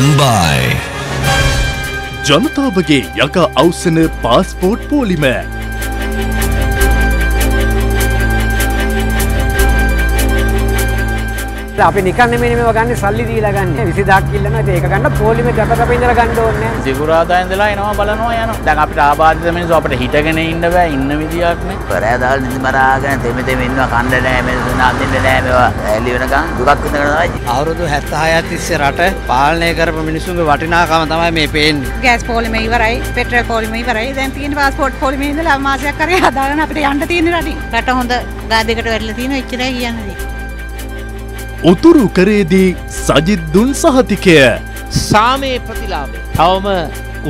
Stand by. ජනතාවගේ යක අවසන passport පෝලිම අපි නිකන් නෙමෙයි මේව ගන්න සල්ලි දීලා ගන්න. 20000ක් ඉල්ලන ඒක ගන්න පොලිමේ ගත අපේ ඉඳලා ගන්න ඕනේ. සිකුරාදා ඉඳලා එනවා බලනවා යනවා. දැන් අපිට ආබාධිත මිනිස්සු අපිට හිටගෙන ඉන්න බෑ ඉන්න විදියක් නේ. පරෑදාල් නිදි මරාගෙන තෙමෙ තෙමෙ ඉන්නවා කණ්ඩ නෑ මිනිස්සු නාදින්න නෑ මේවා. ඇලි වෙනකන් දුකක් විඳගෙන තමයි අවුරුදු 76ක් තිස්සේ රට පාලනය කරපු මිනිසුන්ගේ වටිනාකම තමයි මේ පේන්නේ. ගෑස් පෝලිම ඉවරයි පෙට්‍රල් පෝලිම ඉවරයි. දැන් තියෙන පාස්පෝර්ට් පෝලිම ඉඳලා මාසයක් කරේ හදාගෙන අපිට යන්න තියෙන රටින් රට හොඳ ගාදයකට වැටලා තියෙනවා එච්චරයි කියන්නේ උතුරු කරේදී සජිත් දුන් සහතිකය සාමයේ ප්‍රතිලාභය තවම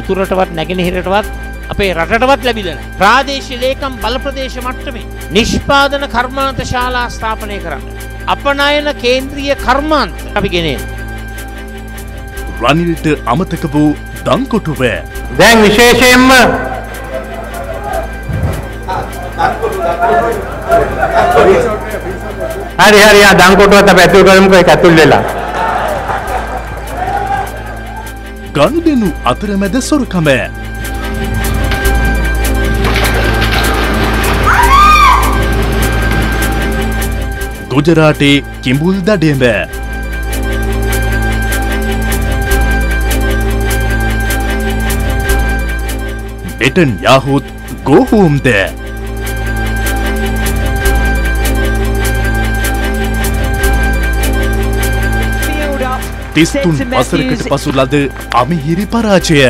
උතුරටවත් නැගෙනහිරටවත් අපේ රටටවත් ලැබිලන. ප්‍රාදේශ ලේකම් බලප්‍රදේශ මට්ටමේ නිෂ්පාදන කර්මාන්ත ශාලා ස්ථාපනය කරන්න. අපනයන කේන්ද්‍රීය කර්මාන්ත අපි ගෙනෙන්. රනිල්ට අමතක වූ දංකොටුව දැන් විශේෂයෙන්ම හරි හරි ආ දංකොටුවත් අපි ඇතුල් කරමුකෝ ඒක ඇතුල් වෙලා. ගනුදෙනු අතරමැද සොරකම. ගුජරාටේ කිඹුල් දඩයඹ බෙටන් යාහුත් ගෝහෝම්ද? තිස්තුන් වසරකට පසු ලද අමිහිරි පරාජය